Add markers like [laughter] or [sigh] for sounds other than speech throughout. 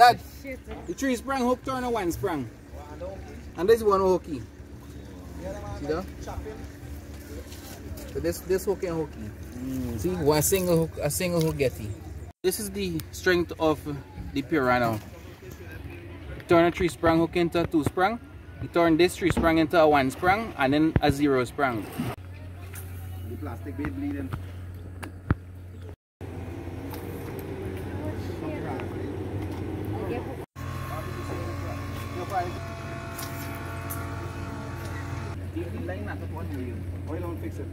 Dad, the three sprang hook turn and one sprang. And this one hooky. See that? So this this hook and hooky. Mm, see, one single hook, a single hook getty. This is the strength of the Piranha. Turn a three sprang hook into a two sprang. You turn this three sprang into a one sprang and then a zero sprang. The plastic bait bleeding. Oil don't fix it.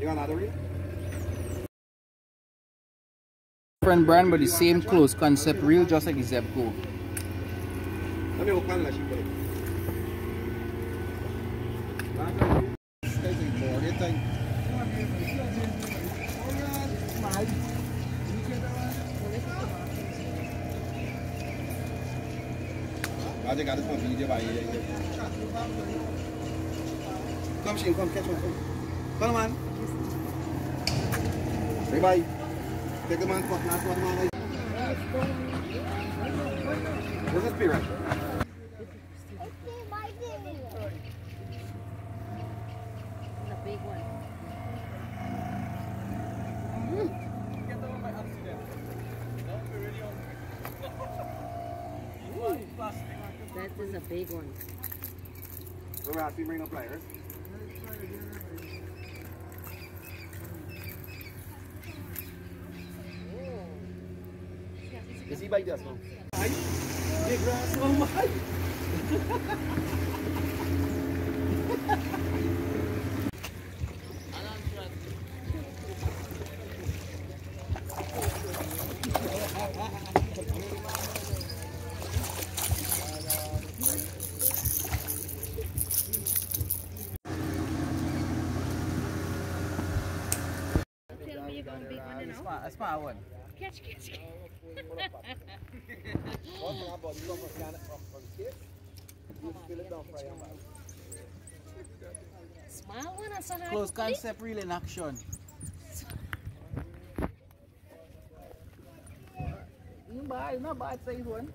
You got another reel? Different brand but the same close concept reel just like the Zebco. Let me open 然后再给它放进去吧，也也。Come, Shane, come, catch one, come. Come on. Say bye. Take the man for last one, man. This is Spirit. The big one. That is a big one. So we're happy bring up pliers. Oh. Is he by just now? Big grass, oh my! [laughs] Tell me you're going big one A now. a small one. Catch, catch, catch. Small one or so. Close concept reel in action. Not bad, not bad size one.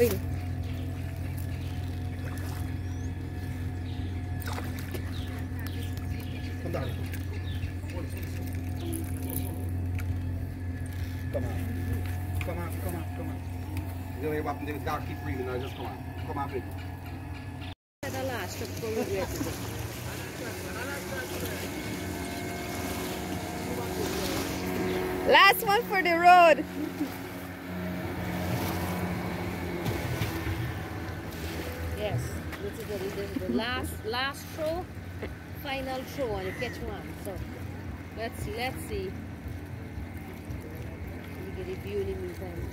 Wait. Come. Come on. Come on, come on, keep breathing now. Just come on. Come on. Last one for the road. Yes, this is the, the, last last throw, final throw, and you catch one. So let's see, let's see. Me get a view in the meantime.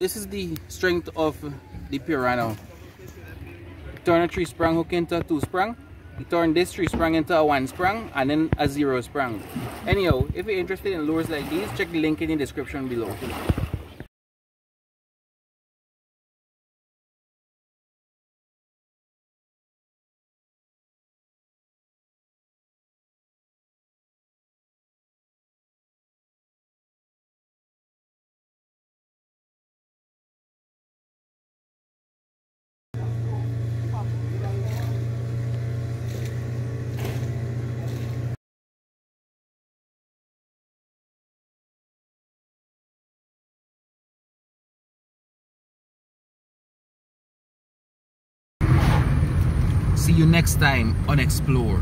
This is the strength of the Piranha. Turn a three sprang hook into a two sprang. Turn this three sprang into a one sprang and then a zero sprang. Anyhow, if you're interested in lures like these, check the link in the description below. You next time on Explore.